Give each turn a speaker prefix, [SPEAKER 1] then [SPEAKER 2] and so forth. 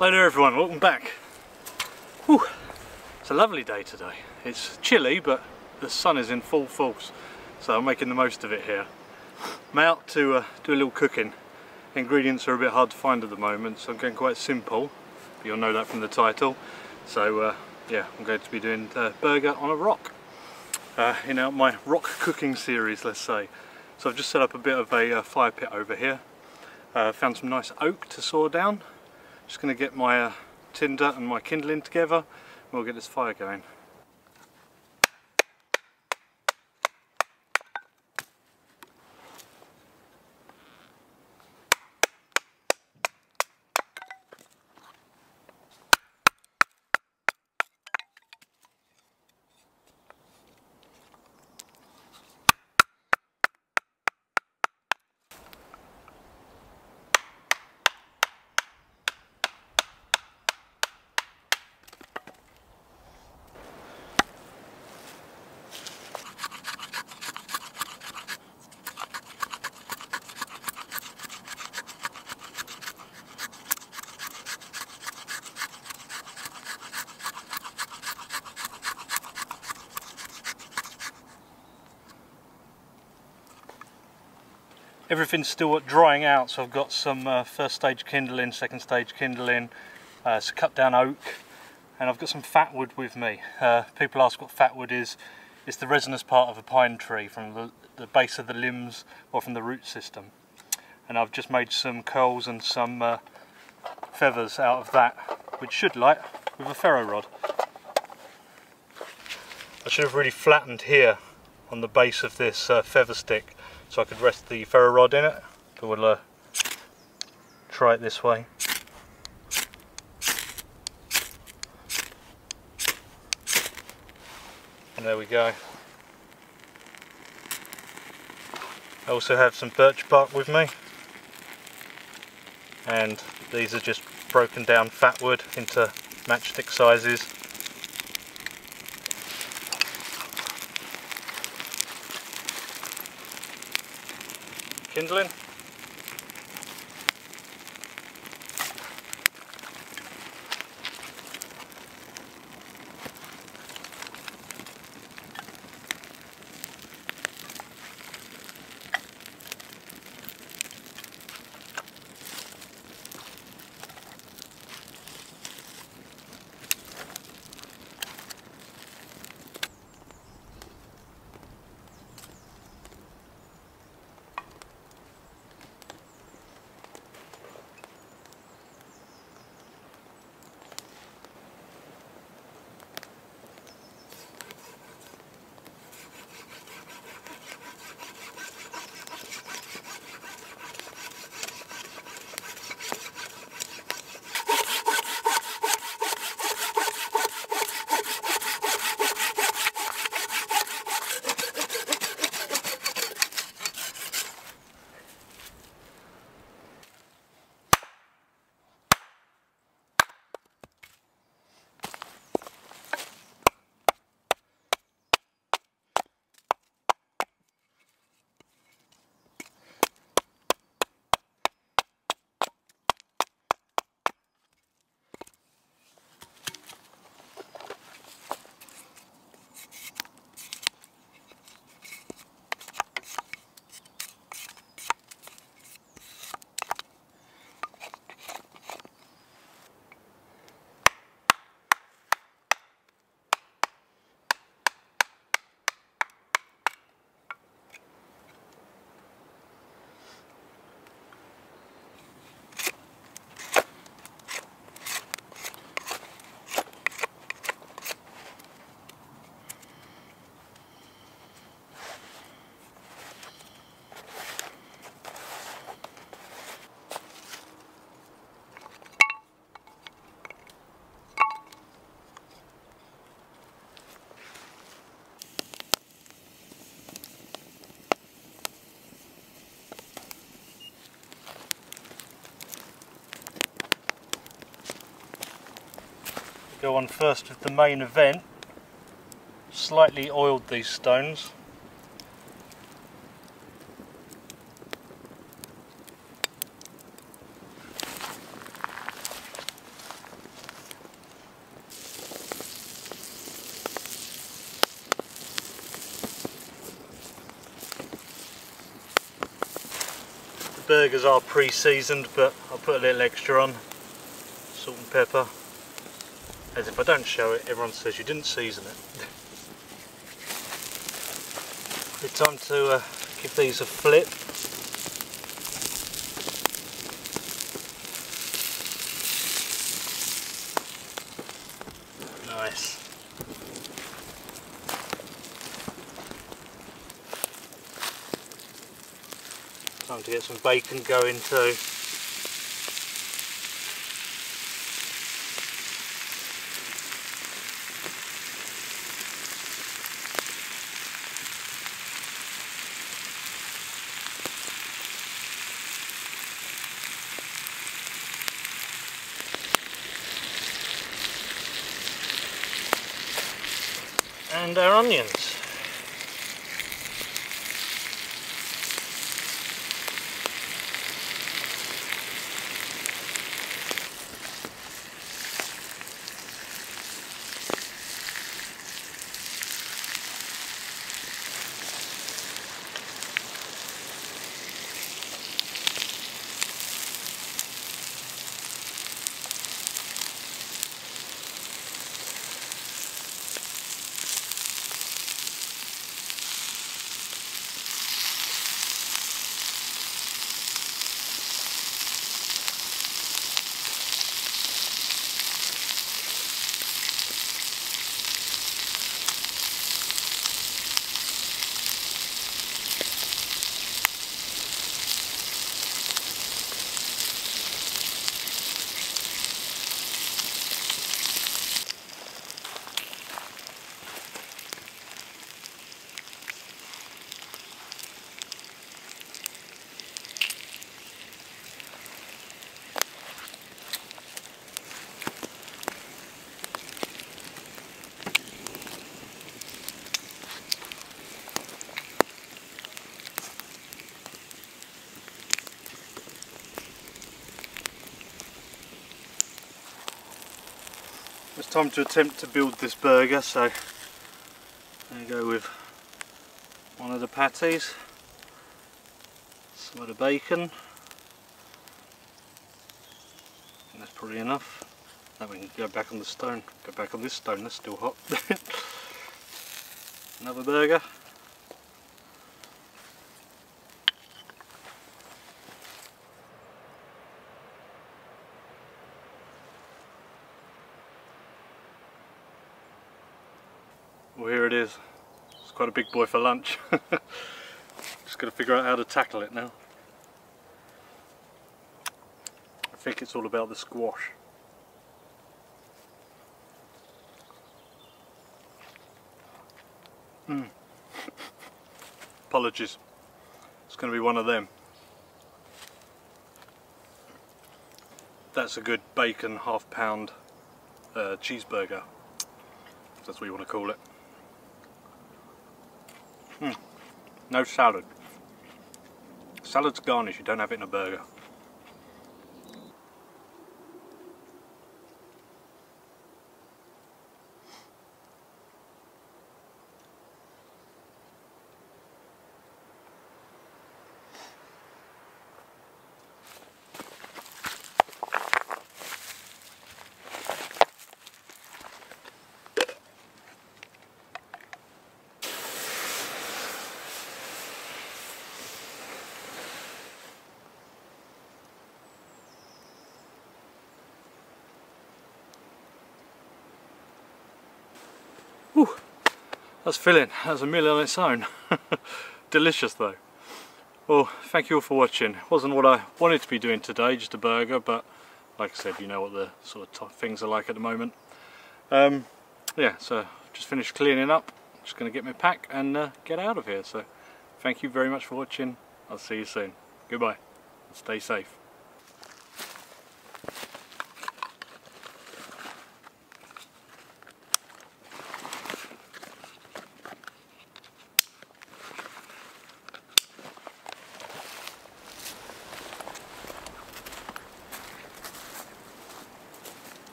[SPEAKER 1] Hello there everyone, welcome back. Whew. It's a lovely day today. It's chilly but the sun is in full force so I'm making the most of it here. I'm out to uh, do a little cooking. Ingredients are a bit hard to find at the moment so I'm going quite simple. But You'll know that from the title. So uh, yeah, I'm going to be doing a burger on a rock. Uh, in our, my rock cooking series let's say. So I've just set up a bit of a uh, fire pit over here. Uh, found some nice oak to saw down just going to get my uh, tinder and my kindling together and we'll get this fire going. Everything's still drying out so I've got some uh, first stage kindling, second stage kindling, uh, some cut down oak and I've got some fatwood with me. Uh, people ask what fatwood is. It's the resinous part of a pine tree from the, the, base of the limbs or from the root system. And I've just made some curls and some uh, feathers out of that which should light with a ferro rod. I should have really flattened here on the base of this uh, feather stick so I could rest the ferro rod in it. But we'll uh, try it this way. And there we go. I also have some birch bark with me. And these are just broken down fat wood into matchstick sizes kindling. go on first with the main event. Slightly oiled these stones. burgers are pre-seasoned but I'll put a little extra on salt and pepper as if I don't show it, everyone says you didn't season it. it's time to uh, give these a flip. Nice. Time to get some bacon going too. And our onions. It's time to attempt to build this burger so I go with one of the patties, some of the bacon, and that's probably enough. Then we can go back on the stone, go back on this stone, that's still hot. Another burger. Well here it is. It's quite a big boy for lunch. Just got to figure out how to tackle it now. I think it's all about the squash. Mm. Apologies. It's going to be one of them. That's a good bacon half pound uh, cheeseburger. That's what you want to call it. Mm. No salad. Salad's garnish, you don't have it in a burger. Whew. That's filling. That's a meal on its own. Delicious though. Well, thank you all for watching. Wasn't what I wanted to be doing today, just a burger, but like I said, you know what the sort of things are like at the moment. Um, yeah, so just finished cleaning up. Just going to get my pack and uh, get out of here. So thank you very much for watching. I'll see you soon. Goodbye. Stay safe.